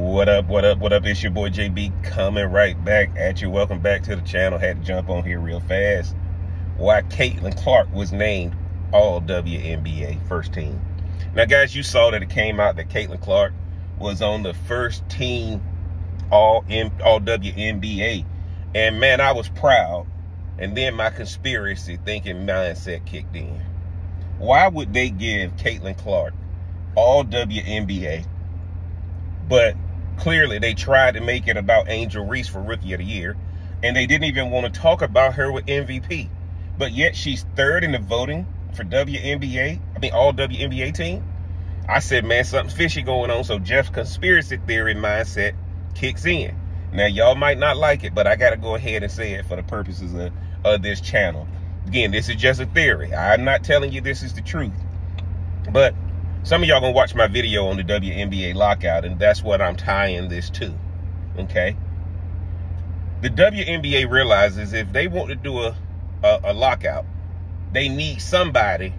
What up, what up, what up? It's your boy JB coming right back at you. Welcome back to the channel. Had to jump on here real fast. Why Caitlin Clark was named All WNBA first team. Now, guys, you saw that it came out that Caitlin Clark was on the first team All M All WNBA, and man, I was proud. And then my conspiracy thinking mindset kicked in. Why would they give Caitlin Clark All WNBA? But clearly they tried to make it about Angel Reese for Rookie of the Year. And they didn't even want to talk about her with MVP. But yet she's third in the voting for WNBA, I mean all WNBA team. I said, man, something fishy going on. So Jeff's conspiracy theory mindset kicks in. Now, y'all might not like it, but I got to go ahead and say it for the purposes of, of this channel. Again, this is just a theory. I'm not telling you this is the truth. But some of y'all gonna watch my video on the WNBA lockout, and that's what I'm tying this to. Okay. The WNBA realizes if they want to do a, a, a lockout, they need somebody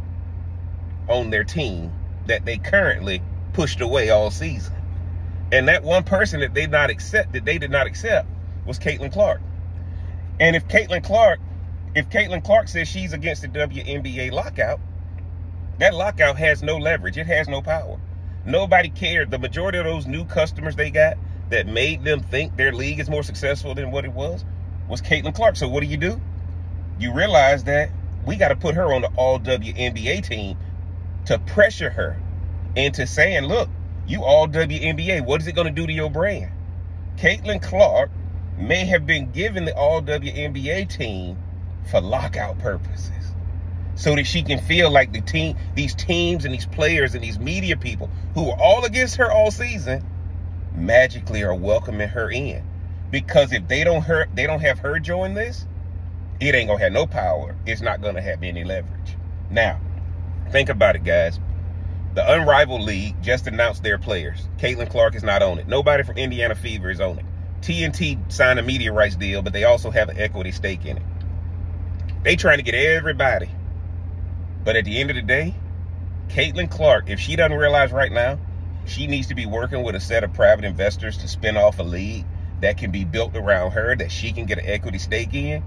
on their team that they currently pushed away all season. And that one person that they not accept that they did not accept was Caitlin Clark. And if Caitlin Clark, if Caitlin Clark says she's against the WNBA lockout, that lockout has no leverage. It has no power. Nobody cared. The majority of those new customers they got that made them think their league is more successful than what it was was Caitlin Clark. So what do you do? You realize that we got to put her on the all WNBA team to pressure her into saying, look, you all WNBA, what is it going to do to your brand? Caitlin Clark may have been given the all WNBA team for lockout purposes so that she can feel like the team, these teams and these players and these media people who are all against her all season, magically are welcoming her in. Because if they don't her, they don't have her join this, it ain't gonna have no power. It's not gonna have any leverage. Now, think about it, guys. The Unrivaled League just announced their players. Caitlin Clark is not on it. Nobody from Indiana Fever is on it. TNT signed a media rights deal, but they also have an equity stake in it. They trying to get everybody but at the end of the day, Caitlin Clark, if she doesn't realize right now, she needs to be working with a set of private investors to spin off a league that can be built around her, that she can get an equity stake in.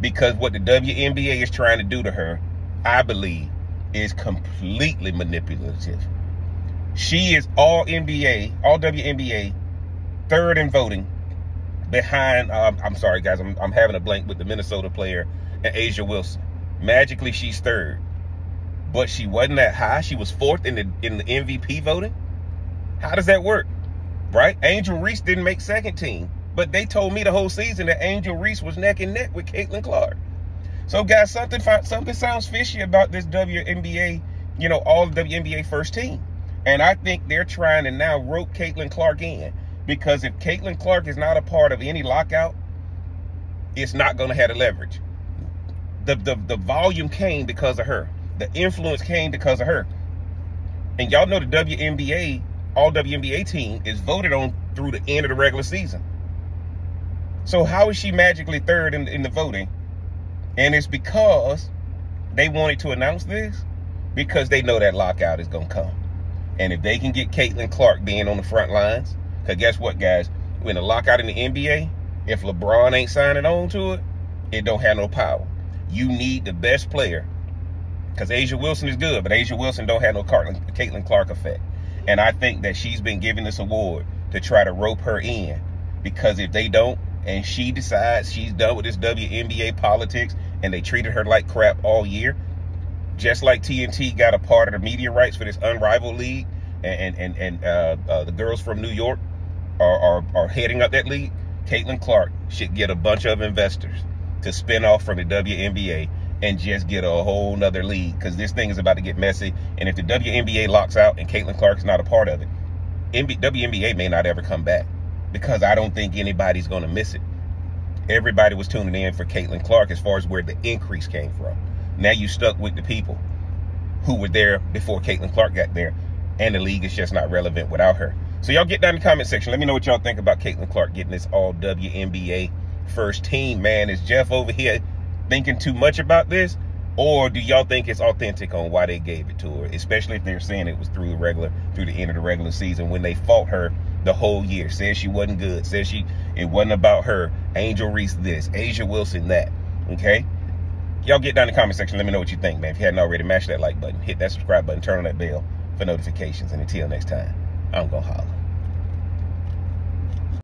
Because what the WNBA is trying to do to her, I believe, is completely manipulative. She is all NBA, all WNBA, third in voting behind, um, I'm sorry, guys, I'm, I'm having a blank with the Minnesota player and A'ja Wilson. Magically, she's third but she wasn't that high. She was fourth in the in the MVP voting. How does that work? Right? Angel Reese didn't make second team, but they told me the whole season that Angel Reese was neck and neck with Caitlin Clark. So, guys, something something sounds fishy about this WNBA, you know, all the WNBA first team. And I think they're trying to now rope Caitlin Clark in because if Caitlin Clark is not a part of any lockout, it's not going to have the leverage. The, the, the volume came because of her the influence came because of her. And y'all know the WNBA, all WNBA team is voted on through the end of the regular season. So how is she magically third in, in the voting? And it's because they wanted to announce this because they know that lockout is going to come. And if they can get Caitlin Clark being on the front lines, because guess what, guys? When the lockout in the NBA, if LeBron ain't signing on to it, it don't have no power. You need the best player because A'ja Wilson is good, but A'ja Wilson don't have no Caitlin Clark effect. And I think that she's been given this award to try to rope her in. Because if they don't, and she decides she's done with this WNBA politics, and they treated her like crap all year, just like TNT got a part of the media rights for this unrivaled league, and and and uh, uh, the girls from New York are, are are heading up that league. Caitlin Clark should get a bunch of investors to spin off from the WNBA and just get a whole nother league because this thing is about to get messy. And if the WNBA locks out and Caitlin Clark is not a part of it, WNBA may not ever come back because I don't think anybody's going to miss it. Everybody was tuning in for Caitlin Clark as far as where the increase came from. Now you stuck with the people who were there before Caitlin Clark got there, and the league is just not relevant without her. So y'all get down in the comment section. Let me know what y'all think about Caitlin Clark getting this all WNBA first team. Man, is Jeff over here thinking too much about this, Or do y'all think it's authentic on why they gave it to her? Especially if they're saying it was through the regular, through the end of the regular season when they fought her the whole year. Said she wasn't good. Said she it wasn't about her. Angel Reese this, A'ja Wilson that. Okay? Y'all get down in the comment section. Let me know what you think, man. If you hadn't already, mash that like button, hit that subscribe button, turn on that bell for notifications. And until next time, I'm gonna holler.